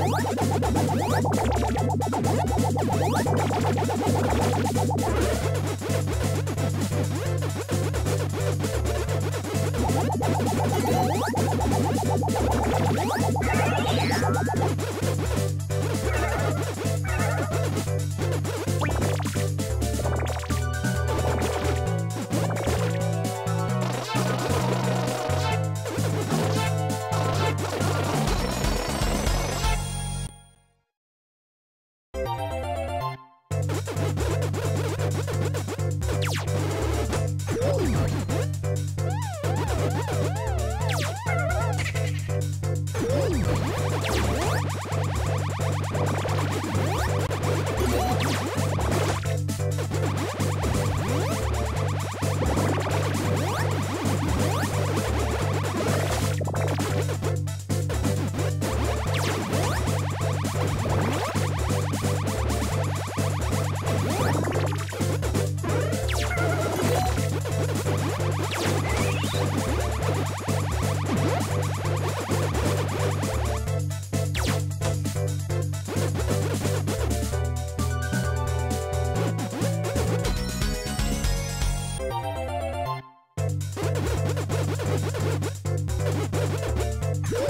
What?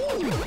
What?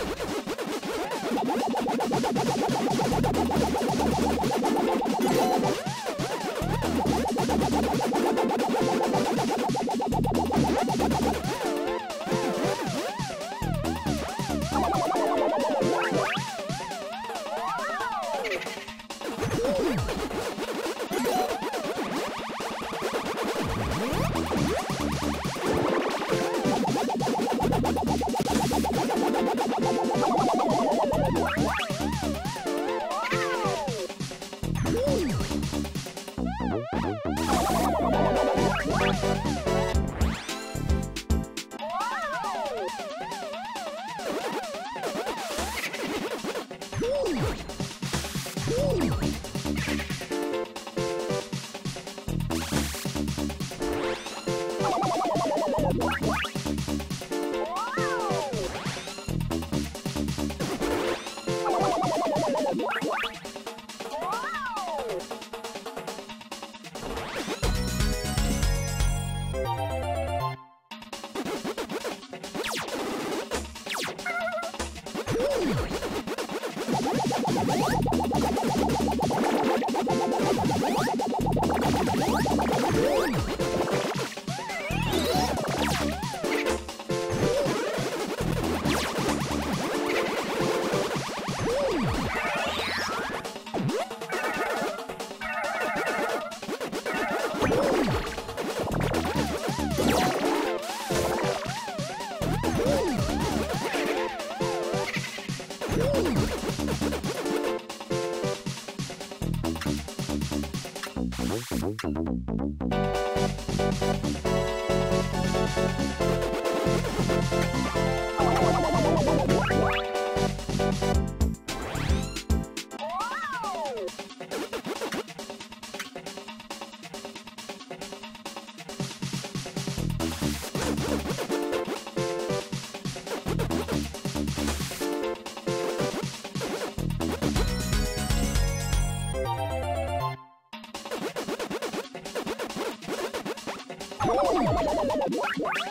バナナ!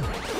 Thank you.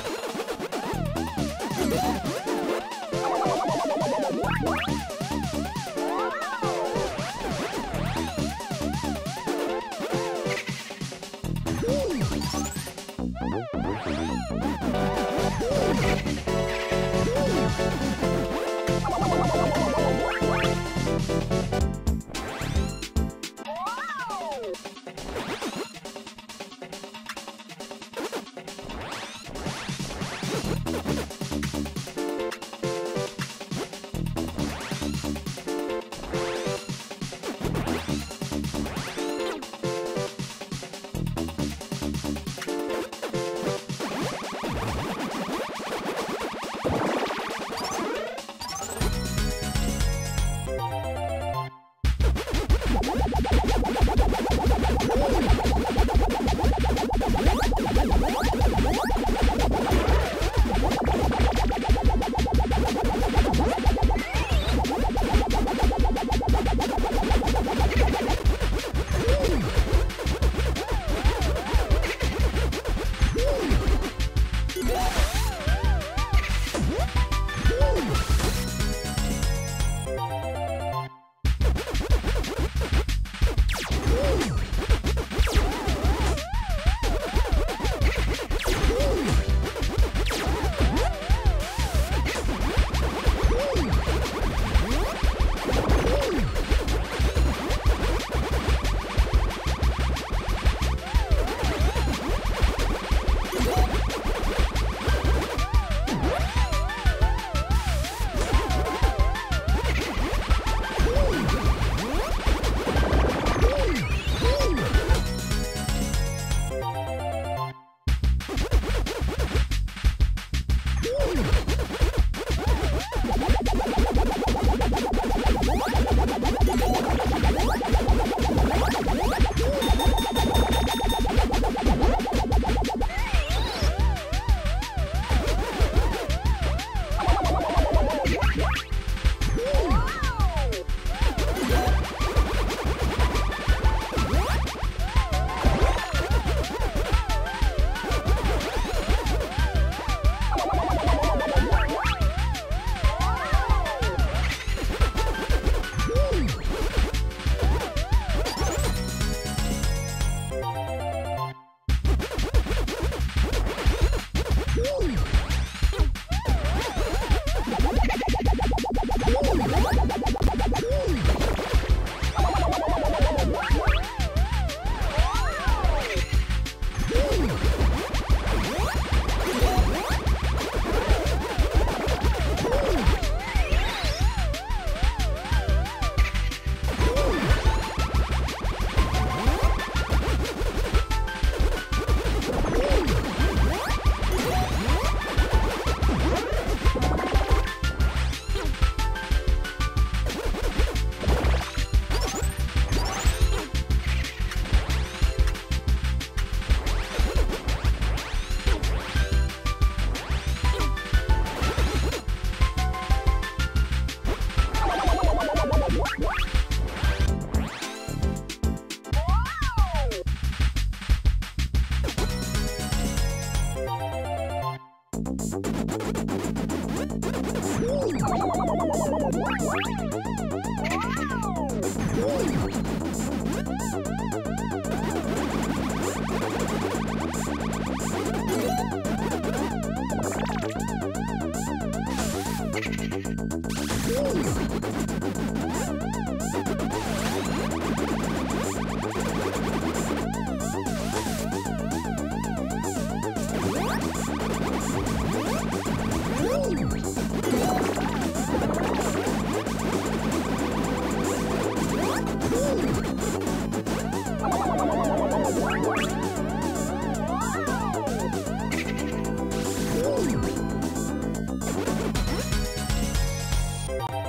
you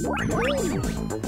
Oh, my God.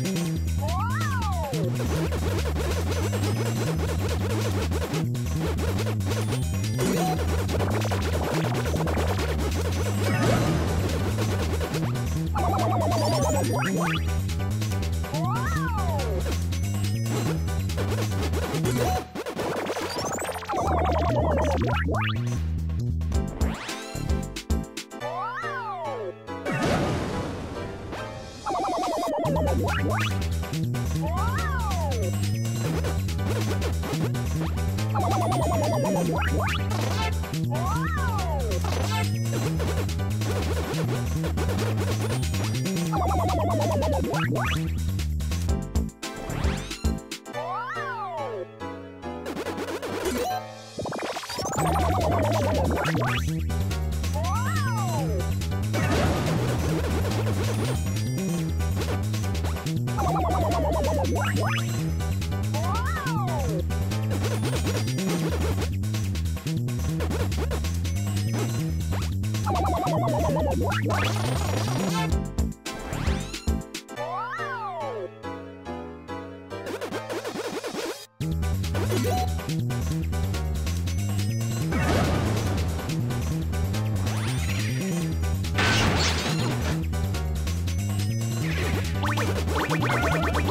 Thank you.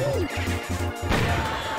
Yeah.